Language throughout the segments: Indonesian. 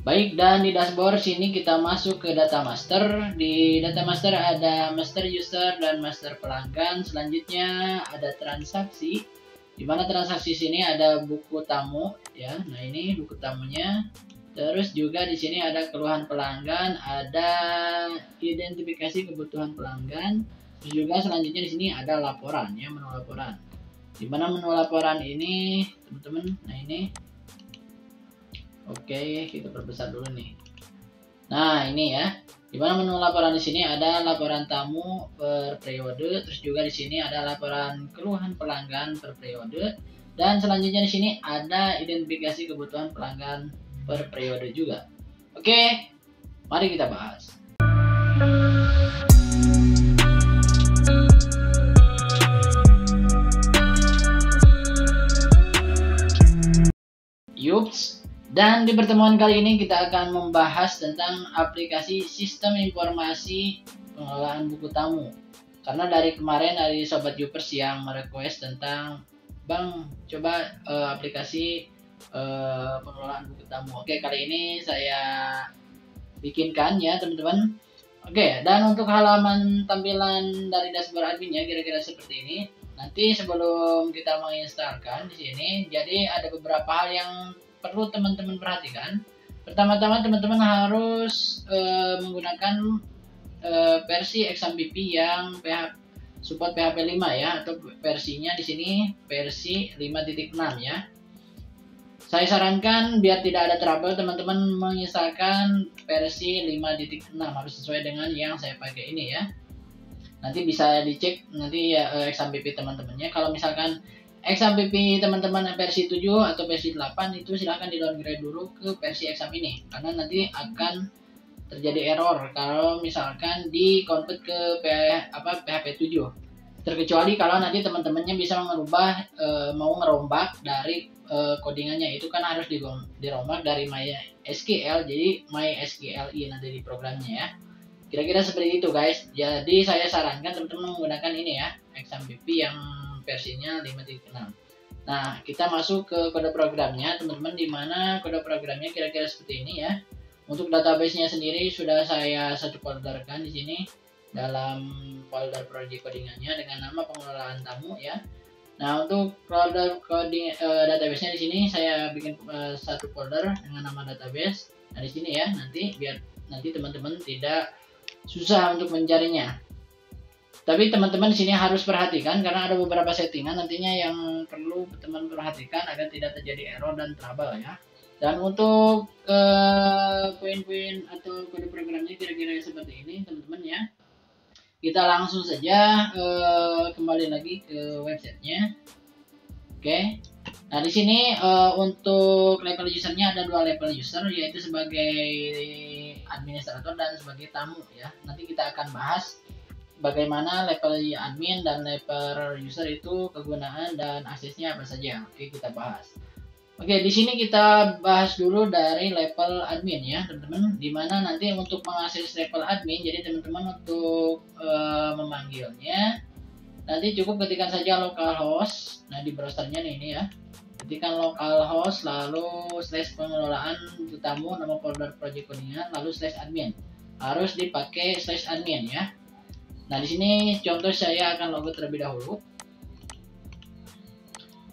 Baik, dan di dashboard sini kita masuk ke data master. Di data master ada master user dan master pelanggan. Selanjutnya ada transaksi. Di mana transaksi sini ada buku tamu ya. Nah, ini buku tamunya. Terus juga di sini ada keluhan pelanggan, ada identifikasi kebutuhan pelanggan. Terus juga selanjutnya di sini ada laporan ya, menu laporan. Di mana menu laporan ini, teman-teman, nah ini Oke, kita perbesar dulu nih. Nah, ini ya. Di mana menu laporan di sini ada laporan tamu per periode, terus juga di sini ada laporan keluhan pelanggan per periode, dan selanjutnya di sini ada identifikasi kebutuhan pelanggan per periode juga. Oke, mari kita bahas. Dan di pertemuan kali ini kita akan membahas tentang aplikasi sistem informasi pengelolaan buku tamu. Karena dari kemarin dari sobat Upers yang merequest tentang Bang coba uh, aplikasi uh, pengelolaan buku tamu. Oke, kali ini saya bikinkan ya teman-teman. Oke, dan untuk halaman tampilan dari dashboard adminnya kira-kira seperti ini. Nanti sebelum kita menginstalkan di sini, jadi ada beberapa hal yang perlu teman-teman perhatikan. Pertama-tama teman-teman harus e, menggunakan e, versi XMPP yang PH, support PHP 5 ya atau versinya di sini versi 5.6 ya. Saya sarankan biar tidak ada trouble teman-teman menyisakan versi 5.6 harus sesuai dengan yang saya pakai ini ya. Nanti bisa dicek nanti ya e, XMPP teman-temannya. Kalau misalkan XMPP teman-teman versi 7 atau versi 8 itu silahkan di downgrade dulu ke versi exam ini. Karena nanti akan terjadi error kalau misalkan di convert ke apa PHP 7 terkecuali kalau nanti teman-temannya bisa mengubah e, mau merombak dari e, codingannya. Itu kan harus dirombak dari MySQL. Jadi MySQLi nanti di programnya ya. Kira-kira seperti itu guys. Jadi saya sarankan teman-teman menggunakan ini ya XMPP yang versinya 5.6 nah kita masuk ke kode programnya teman-teman di mana kode programnya kira-kira seperti ini ya untuk database-nya sendiri sudah saya satu folderkan di sini dalam folder project codingannya dengan nama pengelolaan tamu ya Nah, untuk folder coding uh, database-nya di sini saya bikin uh, satu folder dengan nama database. Nah, di sini ya, nanti biar nanti teman-teman tidak susah untuk mencarinya. Tapi teman-teman di sini harus perhatikan karena ada beberapa settingan nantinya yang perlu teman perhatikan agar tidak terjadi error dan trouble ya. Dan untuk poin-poin atau kode programnya kira-kira seperti ini teman-teman ya. Kita langsung saja uh, kembali lagi ke websitenya. Oke. Okay. Nah di sini uh, untuk level usernya ada dua level user yaitu sebagai administrator dan sebagai tamu ya. Nanti kita akan bahas bagaimana level admin dan level user itu kegunaan dan aksesnya apa saja. Oke, kita bahas. Oke, di sini kita bahas dulu dari level admin ya, teman-teman. Di mana nanti untuk mengakses level admin, jadi teman-teman untuk e, memanggilnya, nanti cukup ketikkan saja localhost. Nah, di browsernya nih ini ya. Ketikkan localhost, lalu slash pengelolaan tamu, nama folder project codingan, lalu slash admin. Harus dipakai slash admin ya. Nah, di sini contoh saya akan logo terlebih dahulu.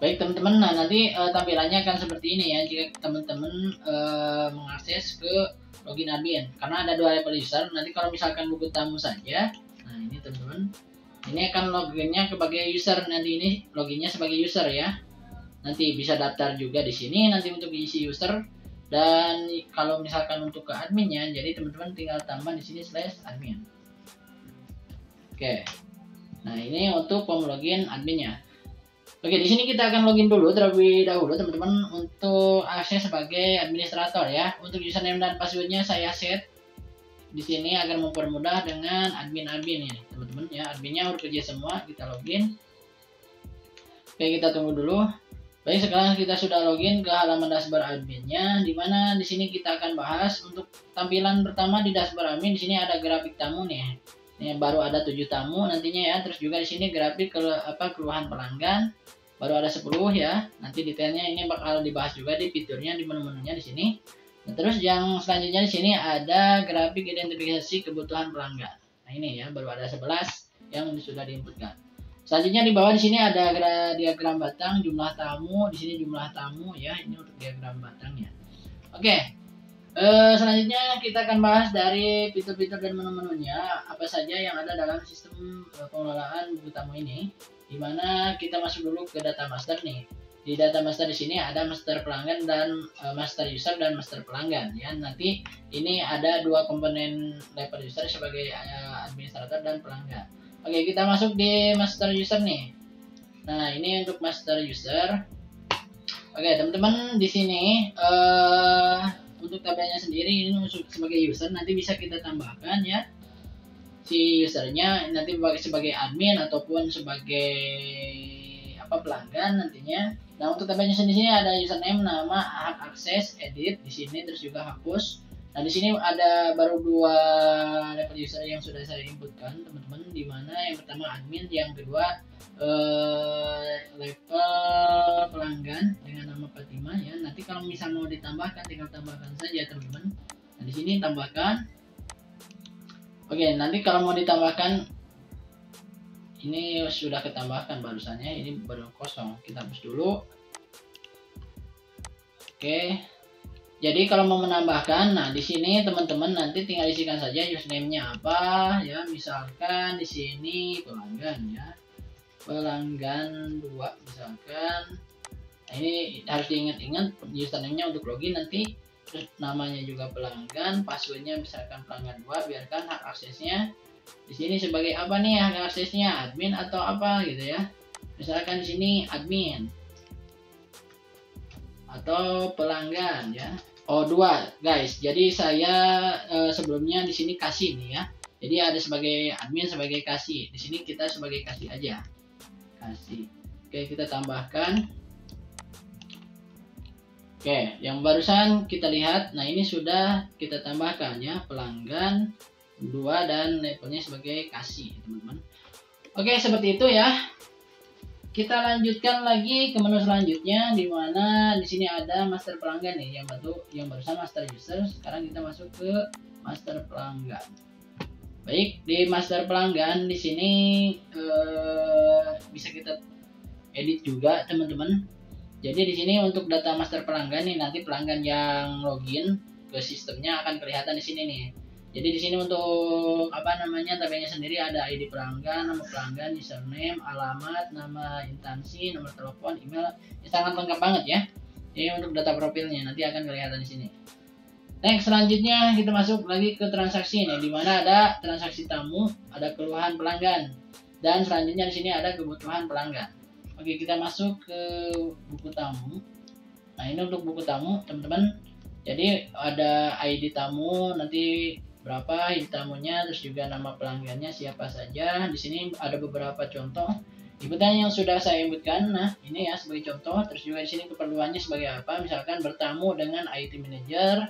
Baik teman-teman, nah nanti uh, tampilannya akan seperti ini ya jika teman-teman uh, mengakses ke login admin. Karena ada dua level user, nanti kalau misalkan buku tamu saja, nah ini teman-teman, ini akan loginnya sebagai user nanti ini loginnya sebagai user ya. Nanti bisa daftar juga di sini nanti untuk isi user dan kalau misalkan untuk ke adminnya, jadi teman-teman tinggal tambah di sini slash admin. Oke. Nah, ini untuk pemlogin adminnya. Oke, di sini kita akan login dulu terlebih dahulu teman-teman untuk akses sebagai administrator ya. Untuk username dan passwordnya saya set di sini agar mempermudah dengan admin-admin ini, teman-teman ya. Adminnya harus kerja semua, kita login. Oke, kita tunggu dulu. Baik, sekarang kita sudah login ke halaman dashboard adminnya, di mana di sini kita akan bahas untuk tampilan pertama di dashboard admin. Di sini ada grafik tamu nih ini baru ada tujuh tamu nantinya ya terus juga di sini grafik ke apa keluhan pelanggan baru ada 10 ya nanti detailnya ini bakal dibahas juga di fiturnya di menu-menunya di sini Nah, terus yang selanjutnya di sini ada grafik identifikasi kebutuhan pelanggan. Nah, ini ya baru ada 11 yang sudah diinputkan. Selanjutnya di bawah di sini ada diagram batang jumlah tamu, di sini jumlah tamu ya, ini untuk diagram batangnya. Oke. Eh, selanjutnya kita akan bahas dari fitur-fitur dan menu-menunya apa saja yang ada dalam sistem eh, pengelolaan buku tamu ini. Di mana kita masuk dulu ke data master nih. Di data master di sini ada master pelanggan dan uh, master user dan master pelanggan ya. Nanti ini ada dua komponen level user sebagai uh, administrator dan pelanggan. Oke, kita masuk di master user nih. Nah, ini untuk master user. Oke, teman-teman di sini uh, untuk tabelnya sendiri ini sebagai user nanti bisa kita tambahkan ya si usernya nanti sebagai admin ataupun sebagai apa pelanggan nantinya Nah untuk tabelnya di sini ada username, nama, hak akses, edit di sini terus juga hapus. Nah di sini ada baru dua level user yang sudah saya inputkan teman-teman di mana yang pertama admin, yang kedua eh, level pelanggan dengan nama Fatima ya. Nanti kalau misal mau ditambahkan tinggal tambahkan saja teman-teman. Nah di sini tambahkan. Oke nanti kalau mau ditambahkan ini sudah ketambahkan barusannya ini baru kosong kita hapus dulu oke jadi kalau mau menambahkan nah di sini teman-teman nanti tinggal isikan saja username-nya apa ya. Misalkan di sini pelanggan ya. Pelanggan dua misalkan. Nah, ini harus diingat-ingat username-nya untuk login nanti. Terus namanya juga pelanggan passwordnya misalkan pelanggan dua biarkan hak aksesnya di sini sebagai apa nih hak aksesnya? Admin atau apa gitu ya. Misalkan di sini admin atau pelanggan ya. Oh dua guys. Jadi saya e, sebelumnya di sini kasih nih ya. Jadi ada sebagai admin sebagai kasih. Di sini kita sebagai kasih aja. Kasih. Oke kita tambahkan. Oke, yang barusan kita lihat, nah ini sudah kita tambahkan ya. Pelanggan dua dan levelnya sebagai kasih teman-teman. Oke seperti itu ya kita lanjutkan lagi ke menu selanjutnya di mana di sini ada master pelanggan nih yang baru yang barusan master user. Sekarang kita masuk ke master pelanggan. Baik di master pelanggan di sini eh, bisa kita edit juga teman-teman. Jadi di sini untuk data master pelanggan nih nanti pelanggan yang login ke sistemnya akan kelihatan di sini nih jadi di sini untuk apa namanya tabelnya sendiri ada ID pelanggan, nama pelanggan, username, alamat, nama instansi, nomor telepon, email. Ini sangat lengkap banget ya. Ini untuk data profilnya nanti akan kelihatan di sini. Next selanjutnya kita masuk lagi ke transaksi nih, di mana ada transaksi tamu, ada keluhan pelanggan, dan selanjutnya di sini ada kebutuhan pelanggan. Oke kita masuk ke buku tamu. Nah ini untuk buku tamu teman-teman. Jadi ada ID tamu nanti berapa tamunya terus juga nama pelanggannya siapa saja. Di sini ada beberapa contoh. Inputan yang sudah saya inputkan nah ini ya sebagai contoh. Terus juga di sini keperluannya sebagai apa? Misalkan bertamu dengan IT manager.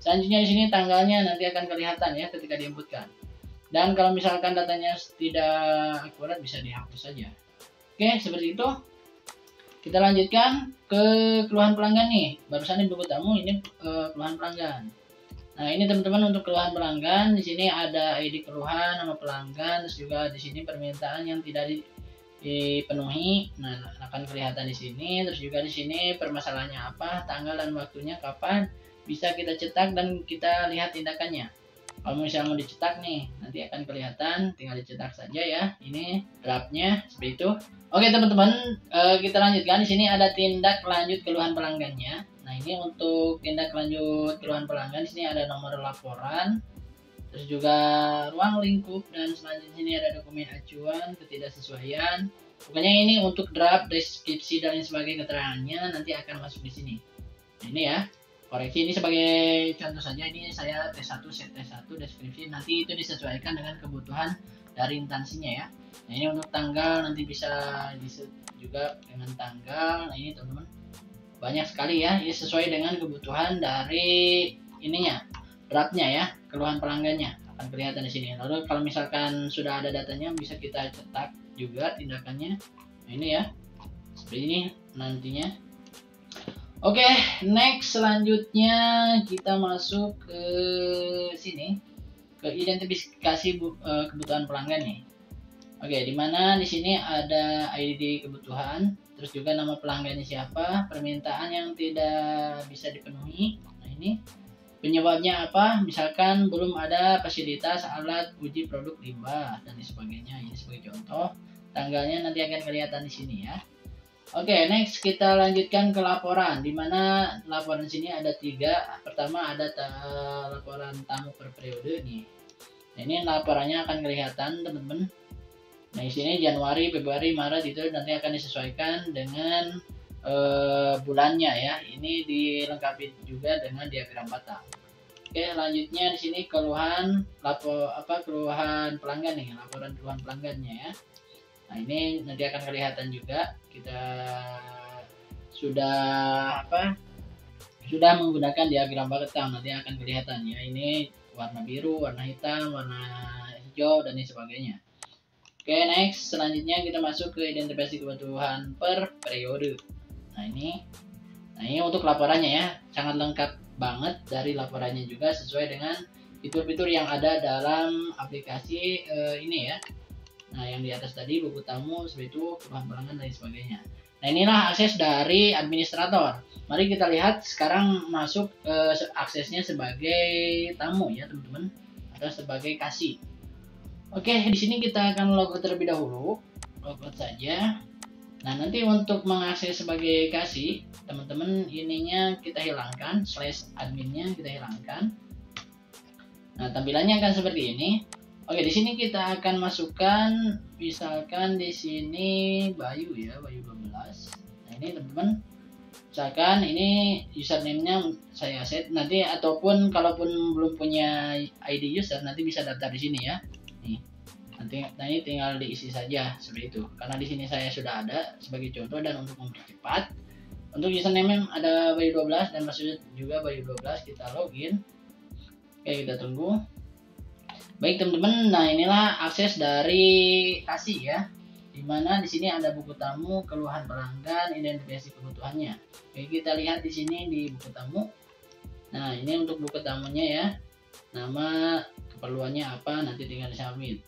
Selanjutnya di sini tanggalnya nanti akan kelihatan ya ketika diinputkan. Dan kalau misalkan datanya tidak akurat bisa dihapus saja. Oke seperti itu. Kita lanjutkan ke keluhan pelanggan nih. Barusan di buku tamu ini uh, keluhan pelanggan Nah, ini teman-teman untuk keluhan pelanggan. Di sini ada ID keluhan, nama pelanggan, terus juga di sini permintaan yang tidak dipenuhi. Nah, akan kelihatan di sini. Terus juga di sini permasalahannya apa, tanggal dan waktunya kapan bisa kita cetak dan kita lihat tindakannya. Kalau misalnya mau dicetak nih, nanti akan kelihatan, tinggal dicetak saja ya. Ini draftnya seperti itu. Oke teman-teman, eh, kita lanjutkan. Di sini ada tindak lanjut keluhan pelanggannya. Ini untuk tindak lanjut keluhan pelanggan di sini ada nomor laporan, terus juga ruang lingkup dan selanjutnya ini ada dokumen acuan ketidaksesuaian. Pokoknya ini untuk draft, deskripsi dan lain sebagainya keterangannya nanti akan masuk di sini. Nah, ini ya koreksi ini sebagai contoh saja ini saya T1 set T1 deskripsi nanti itu disesuaikan dengan kebutuhan dari instansinya ya. Nah ini untuk tanggal nanti bisa juga dengan tanggal. Nah ini teman-teman banyak sekali ya ini sesuai dengan kebutuhan dari ininya draftnya ya keluhan pelanggannya. Akan kelihatan di sini. Lalu kalau misalkan sudah ada datanya bisa kita cetak juga tindakannya. Nah, ini ya seperti ini nantinya. Oke, next selanjutnya kita masuk ke sini ke identifikasi uh, kebutuhan pelanggan nih. Oke, di mana di sini ada ID kebutuhan, terus juga nama pelanggannya siapa, permintaan yang tidak bisa dipenuhi. Nah, ini penyebabnya apa? Misalkan belum ada fasilitas alat uji produk limbah dan sebagainya. Ini sebagai contoh. Tanggalnya nanti akan kelihatan di sini ya. Oke, okay, next kita lanjutkan ke laporan. Di mana laporan sini ada tiga. Pertama ada ta laporan tamu per periode nih. Nah, ini laporannya akan kelihatan teman-teman. Nah, di sini Januari, Februari, Maret itu nanti akan disesuaikan dengan uh, bulannya ya. Ini dilengkapi juga dengan diagram batang. Oke, lanjutnya di sini keluhan lapor apa keluhan pelanggan nih, laporan keluhan pelanggannya ya. Nah, ini nanti akan kelihatan juga kita sudah apa? Sudah menggunakan diagram batang nanti akan kelihatan ya. Ini warna biru, warna hitam, warna hijau dan lain sebagainya. Oke, next selanjutnya kita masuk ke identifikasi kebutuhan per periode. Nah, ini Nah, ini untuk laporannya ya. Sangat lengkap banget dari laporannya juga sesuai dengan fitur-fitur yang ada dalam aplikasi uh, ini ya. Nah, yang di atas tadi buku tamu, seperti itu, keluhan pelanggan dan sebagainya. Nah, inilah akses dari administrator. Mari kita lihat sekarang masuk ke aksesnya sebagai tamu ya, teman-teman, atau sebagai kasih. Oke, di sini kita akan logout terlebih dahulu. Logout saja. Nah, nanti untuk mengakses sebagai kasih, teman-teman ininya kita hilangkan, slash adminnya kita hilangkan. Nah, tampilannya akan seperti ini. Oke, di sini kita akan masukkan misalkan di sini Bayu ya, Bayu 12. Nah, ini teman-teman misalkan ini username-nya saya set nanti ataupun kalaupun belum punya ID user nanti bisa daftar di sini ya. Nih. Nanti ini tinggal diisi saja seperti itu. Karena di sini saya sudah ada sebagai contoh dan untuk mempercepat untuk username ada Bayu 12 dan password juga Bayu 12 kita login. Oke, kita tunggu. Baik teman-teman, nah inilah akses dari kasih ya. Di mana di sini ada buku tamu, keluhan pelanggan, identifikasi kebutuhannya. Oke, kita lihat di sini di buku tamu. Nah, ini untuk buku tamunya ya. Nama keperluannya apa nanti tinggal submit.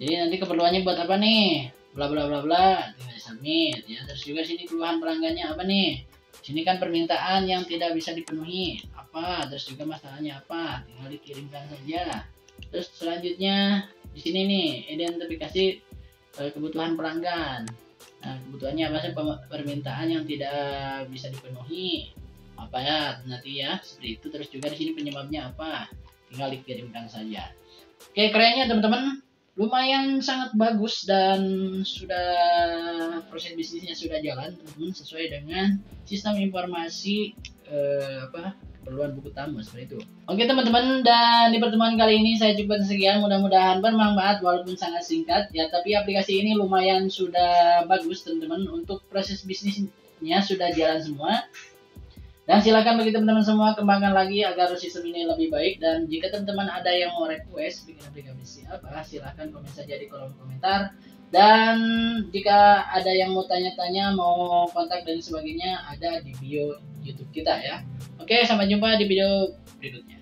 Jadi nanti keperluannya buat apa nih? Bla bla bla bla, tinggal submit ya. Terus juga sini keluhan pelanggannya apa nih? Sini kan permintaan yang tidak bisa dipenuhi. Apa, terus juga masalahnya apa, tinggal dikirimkan saja. Terus selanjutnya di sini nih identifikasi uh, kebutuhan pelanggan. Nah kebutuhannya apa sih? Permintaan yang tidak bisa dipenuhi. Apa ya nanti ya seperti itu. Terus juga di sini penyebabnya apa tinggal dikirimkan saja oke kerennya teman-teman lumayan sangat bagus dan sudah proses bisnisnya sudah jalan teman-teman sesuai dengan sistem informasi eh, apa keperluan buku tamu seperti itu. Oke teman-teman dan di pertemuan kali ini saya coba sekian mudah-mudahan bermanfaat walaupun sangat singkat ya tapi aplikasi ini lumayan sudah bagus teman-teman untuk proses bisnisnya sudah jalan semua. Dan silakan bagi teman-teman semua kembangkan lagi agar sistem ini lebih baik dan jika teman-teman ada yang mau request bikin aplikasi apa silahkan komen saja di kolom komentar dan jika ada yang mau tanya-tanya, mau kontak dan sebagainya, ada di bio YouTube kita ya. Oke, sampai jumpa di video berikutnya.